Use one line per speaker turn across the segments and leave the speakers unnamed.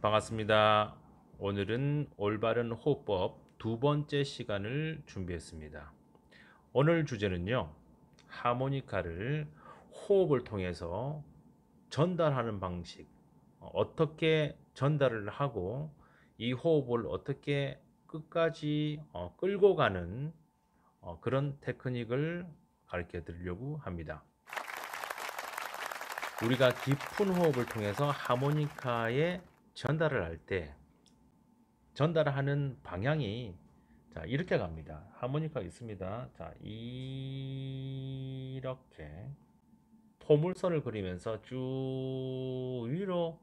반갑습니다. 오늘은 올바른 호흡법 두 번째 시간을 준비했습니다. 오늘 주제는요, 하모니카를 호흡을 통해서 전달하는 방식, 어, 어떻게 전달을 하고 이 호흡을 어떻게 끝까지 어, 끌고 가는 어, 그런 테크닉을 가르쳐 드리려고 합니다. 우리가 깊은 호흡을 통해서 하모니카에 전달을 할 때 전달하는 방향이 자 이렇게 갑니다. 하모니카 있습니다. 자 이렇게 포물선을 그리면서 쭉 위로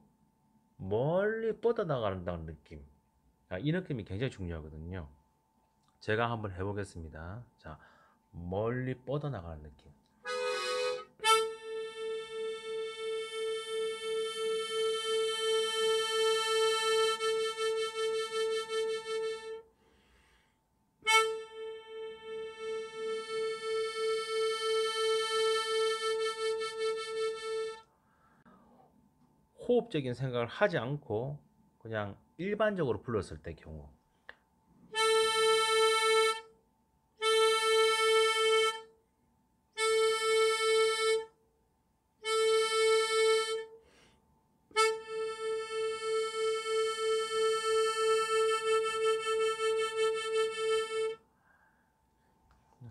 멀리 뻗어나간다는 느낌. 자, 이 느낌이 굉장히 중요하거든요. 제가 한번 해보겠습니다. 자, 멀리 뻗어 나가는 느낌. 호흡적인 생각을 하지 않고 그냥 일반적으로 불렀을 때 경우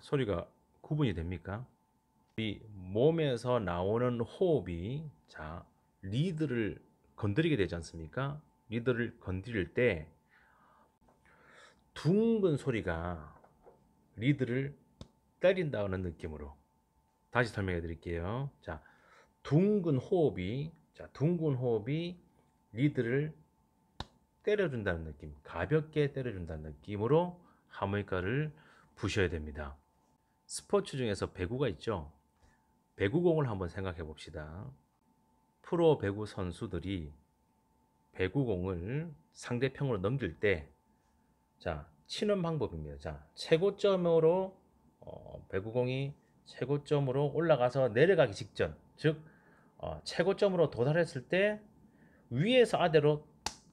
소리가 구분이 됩니까? 이 몸에서 나오는 호흡이 자 리드를 건드리게 되지 않습니까? 리드를 건드릴 때 둥근 소리가 리드를 때린다는 느낌으로 다시 설명해 드릴게요. 자, 둥근 호흡이 자, 둥근 호흡이 리드를 때려준다는 느낌, 가볍게 때려준다는 느낌으로 하모니카를 부셔야 됩니다. 스포츠 중에서 배구가 있죠. 배구공을 한번 생각해 봅시다. 프로 배구 선수들이 배구공을 상대편으로 넘길 때, 자, 치는 방법입니다. 자, 최고점으로, 어, 배구공이 최고점으로 올라가서 내려가기 직전, 즉, 어, 최고점으로 도달했을 때, 위에서 아래로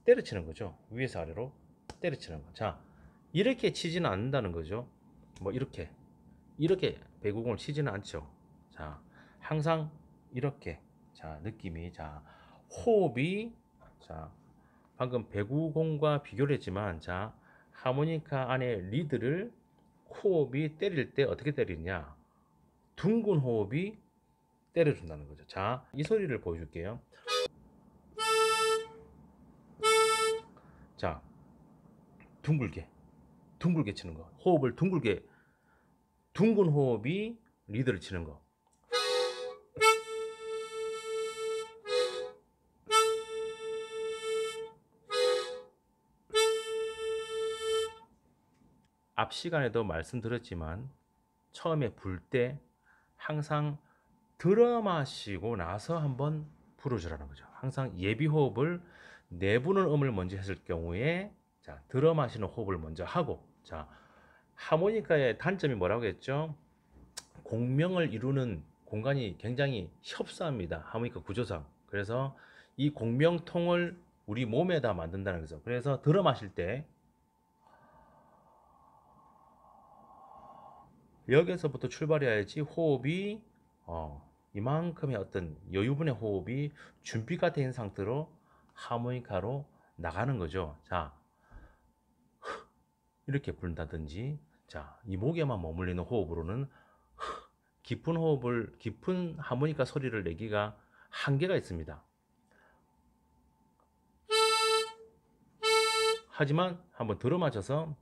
때려치는 거죠. 위에서 아래로 때려치는 거. 자, 이렇게 치지는 않는다는 거죠. 뭐, 이렇게. 이렇게 배구공을 치지는 않죠. 자, 항상 이렇게. 자, 느낌이. 자, 호흡이. 자, 방금 배구공과 비교를 했지만, 자, 하모니카 안에 리드를 호흡이 때릴 때 어떻게 때리냐. 둥근 호흡이 때려준다는 거죠. 자, 이 소리를 보여줄게요. 자, 둥글게. 둥글게 치는 거. 호흡을 둥글게 둥근 호흡이 리드를 치는 거. 앞 시간에도 말씀드렸지만 처음에 불 때 항상 들어 마시고 나서 한번 불어주라는 거죠. 항상 예비 호흡을 내부는 음을 먼저 했을 경우에 자 들어 마시는 호흡을 먼저 하고 자 하모니카의 단점이 뭐라고 했죠? 공명을 이루는 공간이 굉장히 협소합니다. 하모니카 구조상. 그래서 이 공명통을 우리 몸에다 만든다는 거죠. 그래서 들어 마실 때 여기서부터 출발해야지 호흡이 어, 이만큼의 어떤 여유분의 호흡이 준비가 된 상태로 하모니카로 나가는 거죠. 자, 이렇게 부른다든지 자, 이 목에만 머물리는 호흡으로는 깊은 호흡을 깊은 하모니카 소리를 내기가 한계가 있습니다. 하지만 한번 들어 마셔서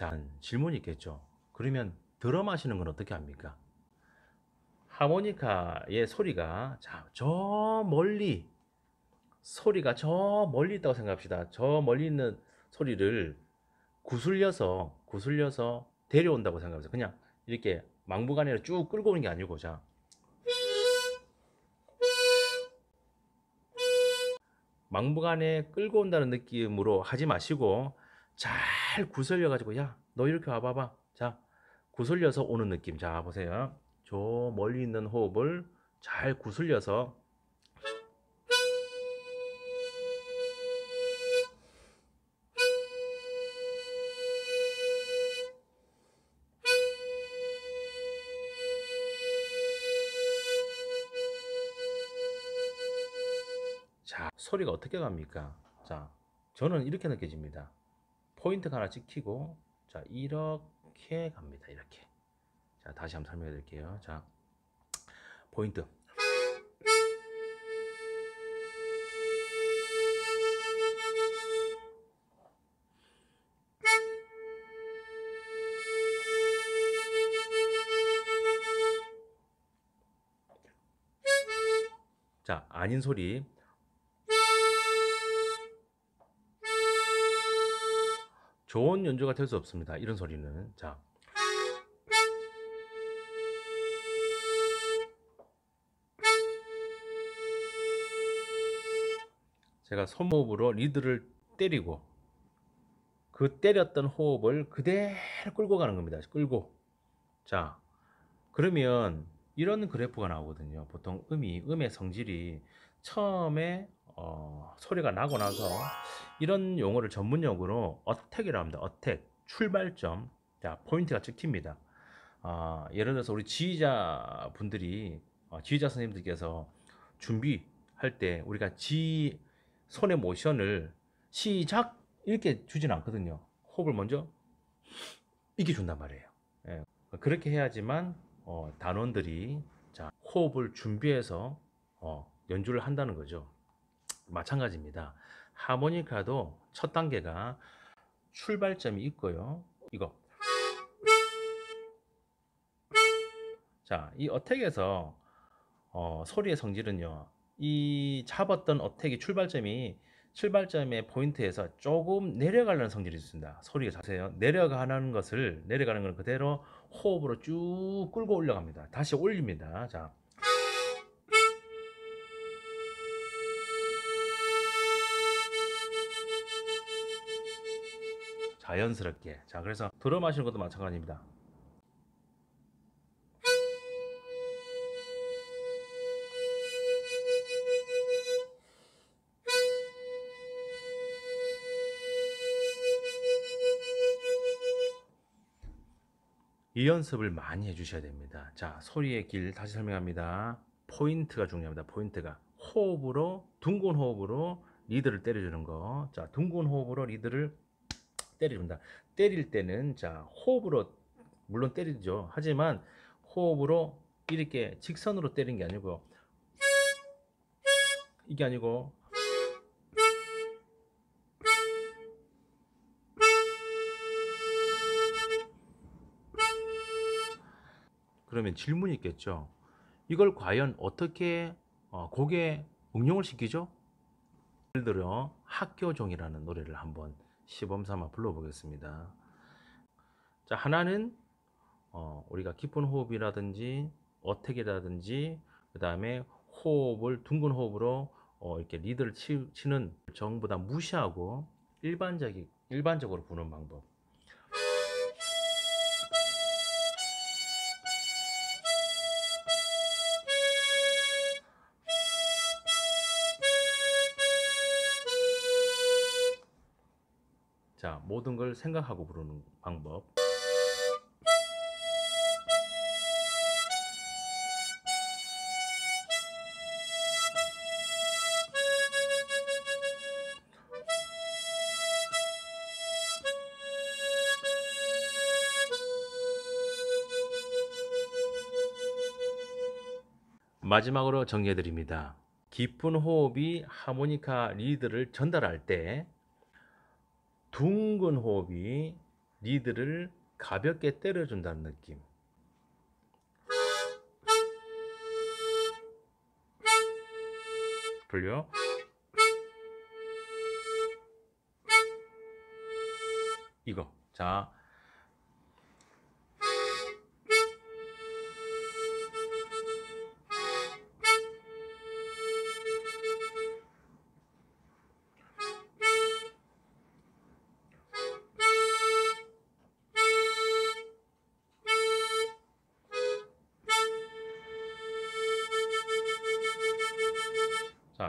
자, 질문이 있겠죠. 그러면 들어 마시는 건 어떻게 합니까? 하모니카의 소리가 자, 저 멀리 소리가 저 멀리 있다고 생각합시다. 저 멀리 있는 소리를 구슬려서 구슬려서 데려온다고 생각합니다. 그냥 이렇게 막무가내로 쭉 끌고 오는 게 아니고 자 막무가내 끌고 온다는 느낌으로 하지 마시고 잘 구슬려 가지고 야 너 이렇게 와봐봐 자 구슬려서 오는 느낌 자 보세요 저 멀리 있는 호흡을 잘 구슬려서 자, 소리가 어떻게 갑니까? 자, 저는 이렇게 느껴집니다. 포인트가 하나 찍히고, 자, 이렇게 갑니다. 이렇게. 자, 다시 한번 설명해 드릴게요. 자, 포인트. 자, 아닌 소리. 좋은 연주가 될 수 없습니다. 이런 소리는. 자. 제가 손목으로 리드를 때리고 그 때렸던 호흡을 그대로 끌고 가는 겁니다. 끌고. 자. 그러면 이런 그래프가 나오거든요. 보통 음이 음의 성질이 처음에 어, 소리가 나고 나서 이런 용어를 전문 용어로 어택이라고 합니다. 어택 출발점 자 포인트가 찍힙니다. 아, 예를 들어서 우리 지휘자 분들이 어, 지휘자 선생님들께서 준비할 때 우리가 지 손의 모션을 시작 이렇게 주진 않거든요. 호흡을 먼저 이렇게 준단 말이에요. 예, 그렇게 해야지만 어, 단원들이 자 호흡을 준비해서 어, 연주를 한다는 거죠. 마찬가지입니다. 하모니카도 첫 단계가 출발점이 있고요. 이거. 자, 이 어택에서 어, 소리의 성질은요. 이 잡았던 어택이 출발점이 출발점의 포인트에서 조금 내려가려는 성질이 있습니다. 소리가 자세요. 내려가는 것을 내려가는 건 그대로 호흡으로 쭉 끌고 올라갑니다. 다시 올립니다. 자. 자연스럽게. 자, 그래서 들어 마시는 것도 마찬가지입니다. 이 연습을 많이 해주셔야 됩니다. 자, 소리의 길 다시 설명합니다. 포인트가 중요합니다. 포인트가 호흡으로 둥근 호흡으로 리드를 때려주는 거. 자, 둥근 호흡으로 리드를 때려준다. 때릴 때는 자 호흡으로 물론 때리죠. 하지만 호흡으로 이렇게 직선으로 때리는 게 아니고 이게 아니고 그러면 질문이 있겠죠. 이걸 과연 어떻게 어, 곡에 응용을 시키죠? 예를 들어 학교종이라는 노래를 한번 시범 삼아 불러보겠습니다. 자, 하나는 어, 우리가 깊은 호흡이라든지 어택이라든지 그 다음에 호흡을 둥근 호흡으로 어, 이렇게 리드를 치, 는 전부 다 무시하고 일반적이 일반적으로 부는 방법. 자, 모든 걸 생각하고 부르는 방법. 마지막으로 정리해 드립니다. 깊은 호흡이 하모니카 리드를 전달할 때 둥근 호흡이 리드를 가볍게 때려준다는 느낌. 불려. 이거. 자.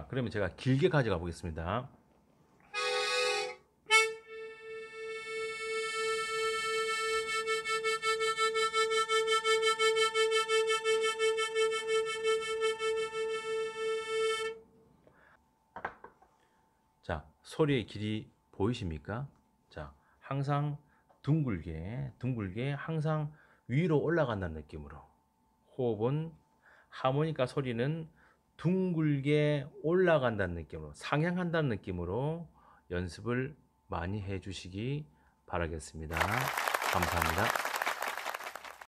그러면 제가 길게 가져가 보겠습니다. 자, 소리의 길이 보이십니까? 자, 항상 둥글게, 둥글게 항상 위로 올라간다는 느낌으로. 호흡은 하모니카 소리는 둥글게 올라간다는 느낌으로, 상향한다는 느낌으로 연습을 많이 해 주시기 바라겠습니다. 감사합니다.